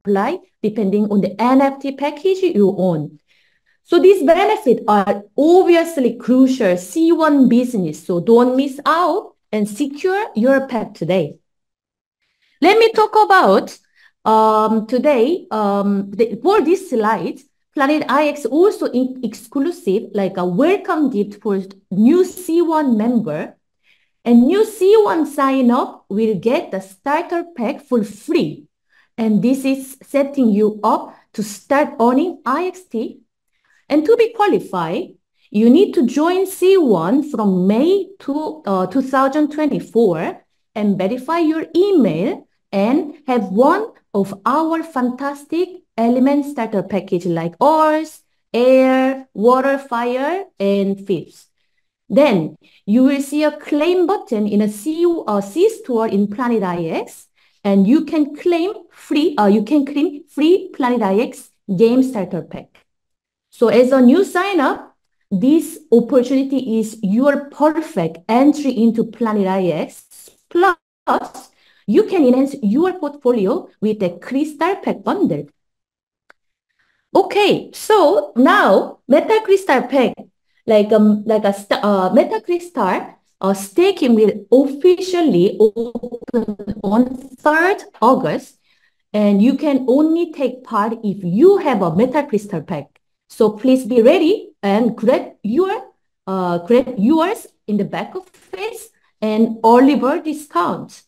apply depending on the NFT package you own. So these benefits are obviously crucial C1 business, so don't miss out and secure your pack today. Let me talk about um, today, um, the, for this slide, Planet IX also exclusive, like a welcome gift for new C1 member. And new C1 sign up will get the starter pack for free. And this is setting you up to start owning IXT. And to be qualified, you need to join C1 from May to, uh, 2024 and verify your email and have one of our fantastic element starter package like ores, air, water, fire, and fish. Then you will see a claim button in a C, uh, C store in Planet IX, and you can claim free, uh, you can claim free Planet IX game starter pack. So as a new sign up, this opportunity is your perfect entry into Planet IX. Plus, you can enhance your portfolio with a Crystal Pack bundle. Okay, so now Meta Crystal Pack, like um, like a uh, Meta Crystal uh, staking will officially open on 3rd August, and you can only take part if you have a Meta Crystal Pack. So please be ready and grab your uh, grab yours in the back of face and bird discount.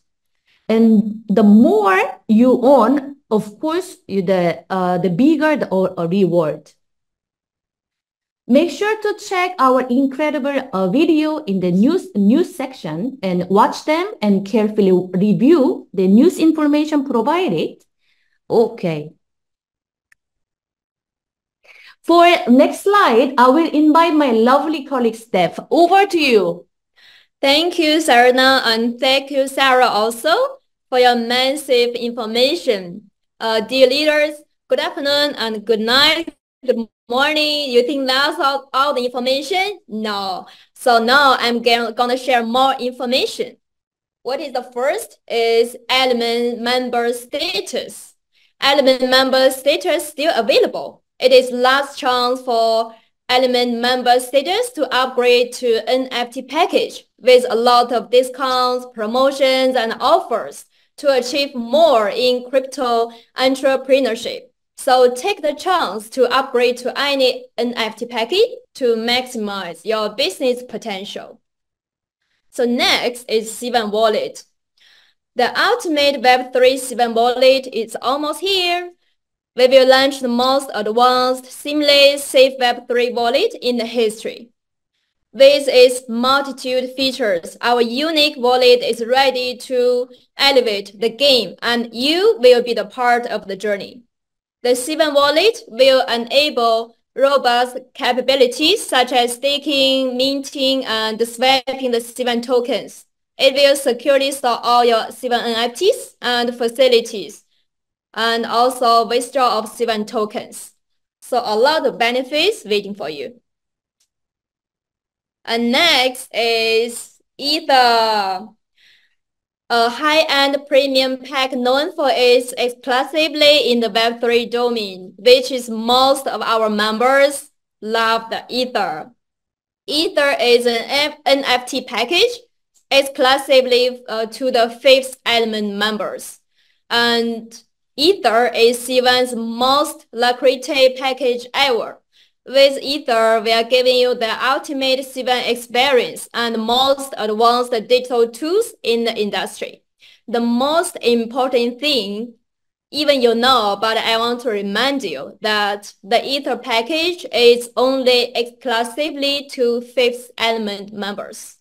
And the more you own, of course, the, uh, the bigger the reward. Make sure to check our incredible uh, video in the news, news section and watch them and carefully review the news information provided. Okay. For next slide, I will invite my lovely colleague Steph. Over to you. Thank you, Sarah, and thank you, Sarah, also for your massive information. Uh, dear leaders, good afternoon and good night, good morning. You think that's all, all the information? No. So now I'm going to share more information. What is the first is element member status. Element member status still available. It is last chance for Element member status to upgrade to NFT package with a lot of discounts, promotions, and offers to achieve more in crypto entrepreneurship. So take the chance to upgrade to any NFT package to maximize your business potential. So next is C1 Wallet. The ultimate Web3 C1 Wallet is almost here. We will launch the most advanced, seamless, safe Web3 wallet in the history. With its multitude features, our unique wallet is ready to elevate the game and you will be the part of the journey. The C1 wallet will enable robust capabilities such as staking, minting, and swapping the C1 tokens. It will securely store all your C1 NFTs and facilities and also withdraw of C1 tokens. So a lot of benefits waiting for you. And next is Ether, a high-end premium pack known for its exclusively in the Web3 domain, which is most of our members love the Ether. Ether is an F NFT package exclusively uh, to the fifth element members. And Ether is C1's most lucrative package ever. With Ether, we are giving you the ultimate C1 experience and most advanced digital tools in the industry. The most important thing, even you know, but I want to remind you that the Ether package is only exclusively to fifth element members.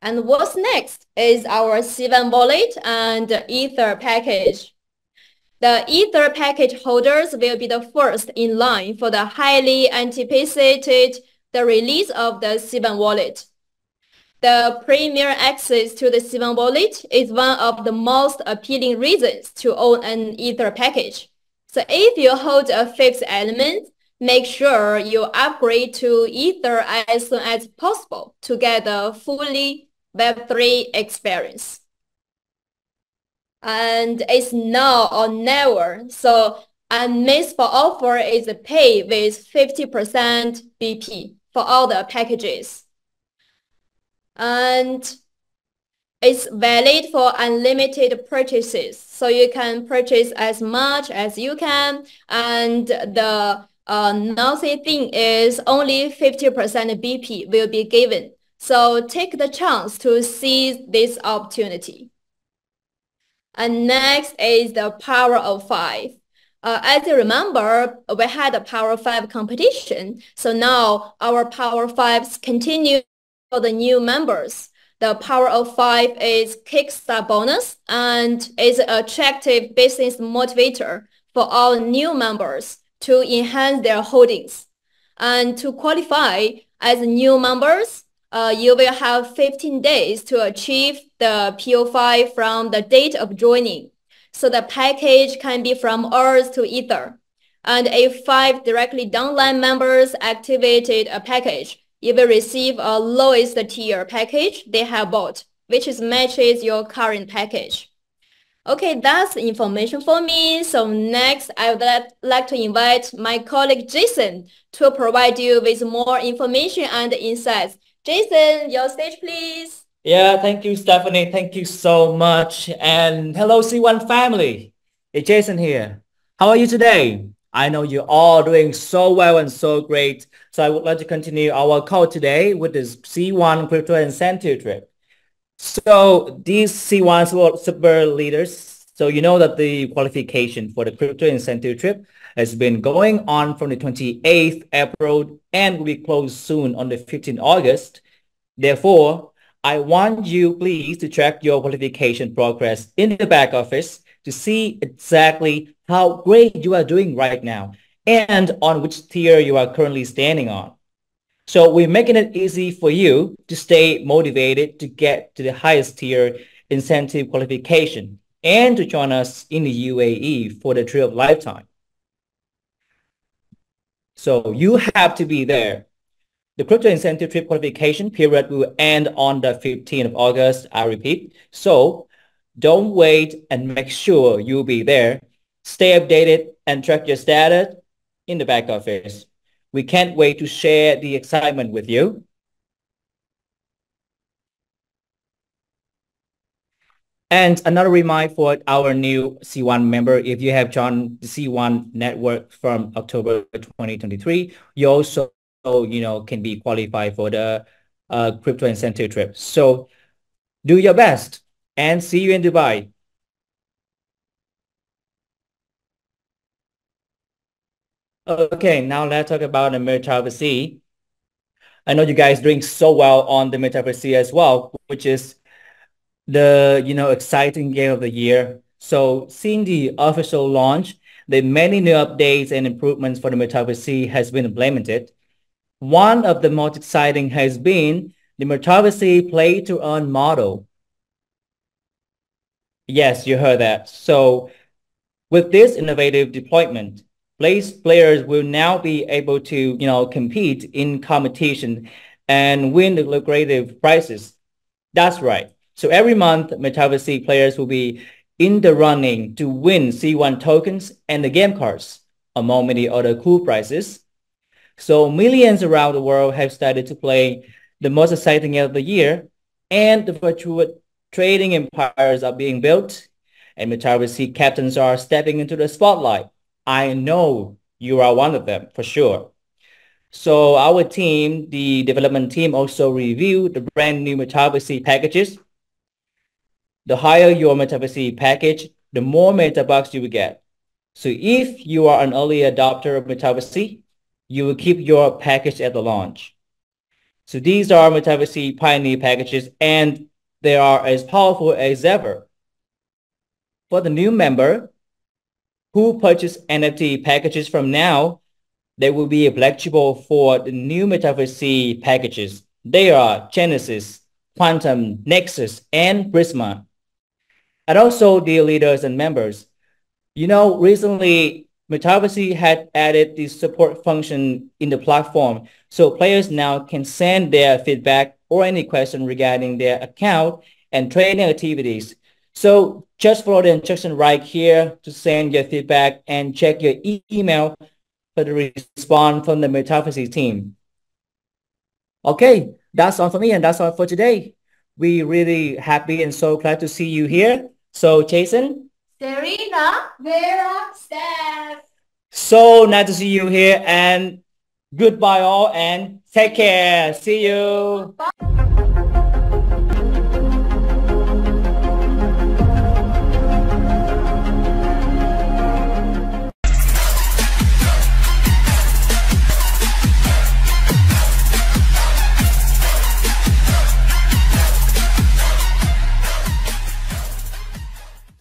And what's next is our C1 wallet and Ether package. The Ether package holders will be the first in line for the highly anticipated the release of the C1 wallet. The premier access to the C1 wallet is one of the most appealing reasons to own an Ether package. So if you hold a fixed element, make sure you upgrade to Ether as soon as possible to get a fully Web3 experience. And it's now or never. So and miss for offer is a pay with 50% BP for all the packages. And it's valid for unlimited purchases. So you can purchase as much as you can. And the uh, nasty thing is only 50% BP will be given. So take the chance to seize this opportunity. And next is the power of five. Uh, as you remember, we had a Power 5 competition. So now our Power 5s continue for the new members. The Power of 5 is Kickstart bonus and is an attractive business motivator for all new members to enhance their holdings. And to qualify as new members, uh, you will have 15 days to achieve the PO5 from the date of joining. So the package can be from Earth to Ether. And if five directly downline members activated a package, you will receive a lowest tier package they have bought, which is matches your current package. Okay, that's information for me. So next, I would like to invite my colleague Jason to provide you with more information and insights. Jason, your stage, please. Yeah, thank you, Stephanie. Thank you so much. And hello, C1 family. It's Jason here. How are you today? I know you're all doing so well and so great. So I would like to continue our call today with this C1 crypto incentive trip. So these C1 super leaders, so you know that the qualification for the crypto incentive trip has been going on from the 28th April and will be closed soon on the 15th August. Therefore, I want you please to track your qualification progress in the back office to see exactly how great you are doing right now and on which tier you are currently standing on. So we're making it easy for you to stay motivated to get to the highest tier incentive qualification and to join us in the UAE for the trip of lifetime. So you have to be there the crypto incentive trip qualification period will end on the 15th of August, I repeat. So don't wait and make sure you'll be there. Stay updated and track your status in the back office. We can't wait to share the excitement with you. And another reminder for our new C1 member, if you have joined the C1 network from October 2023, you also you know, can be qualified for the uh, crypto incentive trip. So do your best and see you in Dubai. Okay, now let's talk about the Metaverse. I know you guys doing so well on the Metaverse as well, which is the, you know, exciting game of the year. So seeing the official launch, the many new updates and improvements for the Metaverse has been implemented. One of the most exciting has been the Metaverse play to earn model. Yes, you heard that. So with this innovative deployment, players will now be able to, you know, compete in competition and win the lucrative prizes. That's right. So every month, Metaverse players will be in the running to win C1 tokens and the game cards, among many other cool prizes. So millions around the world have started to play the most exciting game of the year, and the virtual trading empires are being built, and Metaverse captains are stepping into the spotlight. I know you are one of them for sure. So our team, the development team, also reviewed the brand new Metaverse packages. The higher your Metaverse package, the more MetaBucks you will get. So if you are an early adopter of Metaverse, you will keep your package at the launch. So these are Metaverse Pioneer packages and they are as powerful as ever. For the new member who purchase NFT packages from now, they will be eligible for the new Metaverse packages. They are Genesis, Quantum, Nexus, and Prisma. And also, dear leaders and members, you know, recently Metaverse had added the support function in the platform, so players now can send their feedback or any question regarding their account and trading activities So just follow the instruction right here to send your feedback and check your e email for the response from the metaphysics team. Okay, that's all for me and that's all for today. We really happy and so glad to see you here. So Jason. Serena. Vera. Steph. So nice to see you here and goodbye all and take care. See you. Bye.